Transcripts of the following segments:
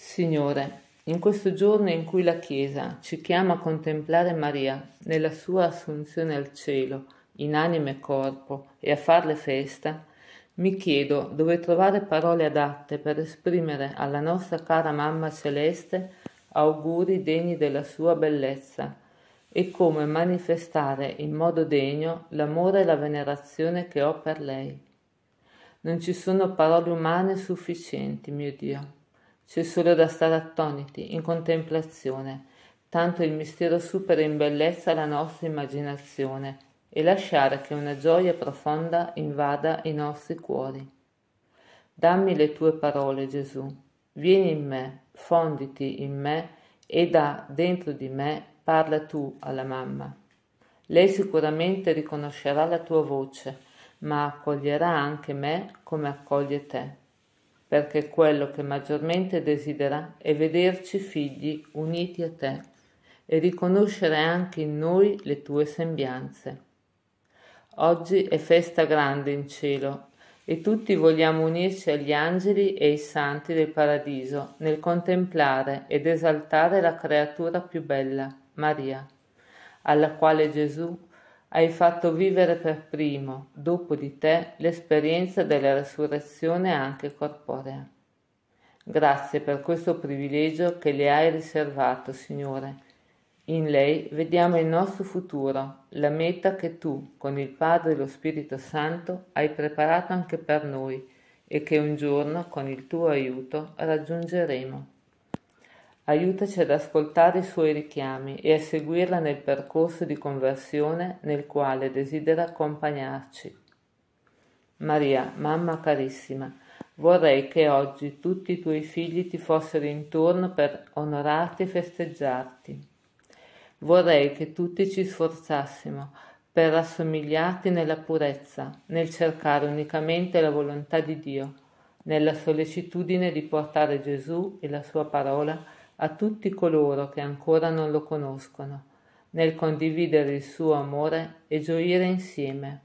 Signore, in questo giorno in cui la Chiesa ci chiama a contemplare Maria nella sua assunzione al cielo, in anima e corpo, e a farle festa, mi chiedo dove trovare parole adatte per esprimere alla nostra cara mamma celeste auguri degni della sua bellezza e come manifestare in modo degno l'amore e la venerazione che ho per lei. Non ci sono parole umane sufficienti, mio Dio c'è solo da stare attoniti, in contemplazione, tanto il mistero supera in bellezza la nostra immaginazione e lasciare che una gioia profonda invada i nostri cuori. Dammi le tue parole, Gesù. Vieni in me, fonditi in me e da dentro di me parla tu alla mamma. Lei sicuramente riconoscerà la tua voce, ma accoglierà anche me come accoglie te perché quello che maggiormente desidera è vederci figli uniti a te e riconoscere anche in noi le tue sembianze. Oggi è festa grande in cielo e tutti vogliamo unirci agli angeli e ai santi del paradiso nel contemplare ed esaltare la creatura più bella, Maria, alla quale Gesù hai fatto vivere per primo, dopo di te, l'esperienza della resurrezione anche corporea. Grazie per questo privilegio che le hai riservato, Signore. In lei vediamo il nostro futuro, la meta che tu, con il Padre e lo Spirito Santo, hai preparato anche per noi e che un giorno, con il tuo aiuto, raggiungeremo. Aiutaci ad ascoltare i suoi richiami e a seguirla nel percorso di conversione nel quale desidera accompagnarci. Maria, mamma carissima, vorrei che oggi tutti i tuoi figli ti fossero intorno per onorarti e festeggiarti. Vorrei che tutti ci sforzassimo per rassomigliarti nella purezza, nel cercare unicamente la volontà di Dio, nella sollecitudine di portare Gesù e la sua parola a tutti coloro che ancora non lo conoscono, nel condividere il suo amore e gioire insieme.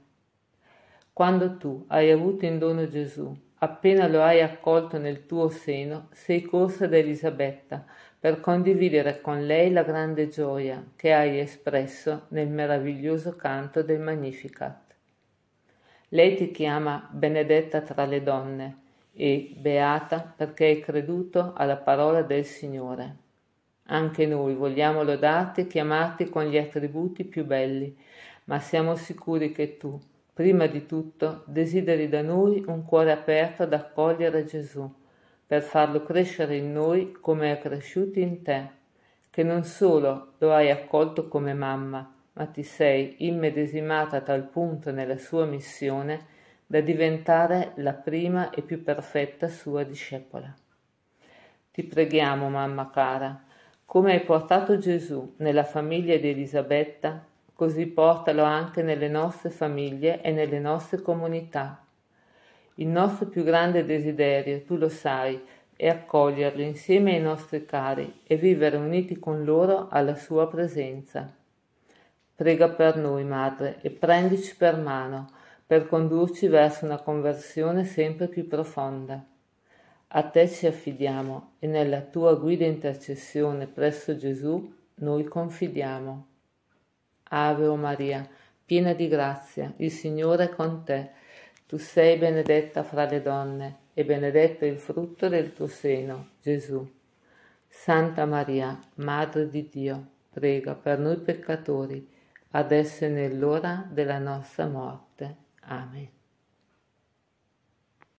Quando tu hai avuto in dono Gesù, appena lo hai accolto nel tuo seno, sei corsa da Elisabetta per condividere con lei la grande gioia che hai espresso nel meraviglioso canto del Magnificat. Lei ti chiama benedetta tra le donne, e beata perché hai creduto alla parola del Signore. Anche noi vogliamo lodarti e chiamarti con gli attributi più belli, ma siamo sicuri che tu, prima di tutto, desideri da noi un cuore aperto ad accogliere Gesù, per farlo crescere in noi come è cresciuto in te, che non solo lo hai accolto come mamma, ma ti sei immedesimata a tal punto nella sua missione da diventare la prima e più perfetta sua discepola. Ti preghiamo, mamma cara, come hai portato Gesù nella famiglia di Elisabetta, così portalo anche nelle nostre famiglie e nelle nostre comunità. Il nostro più grande desiderio, tu lo sai, è accoglierlo insieme ai nostri cari e vivere uniti con loro alla sua presenza. Prega per noi, Madre, e prendici per mano per condurci verso una conversione sempre più profonda. A te ci affidiamo e nella tua guida intercessione presso Gesù noi confidiamo. Ave o Maria, piena di grazia, il Signore è con te. Tu sei benedetta fra le donne e benedetto il frutto del tuo seno, Gesù. Santa Maria, Madre di Dio, prega per noi peccatori, adesso e nell'ora della nostra morte. Amén.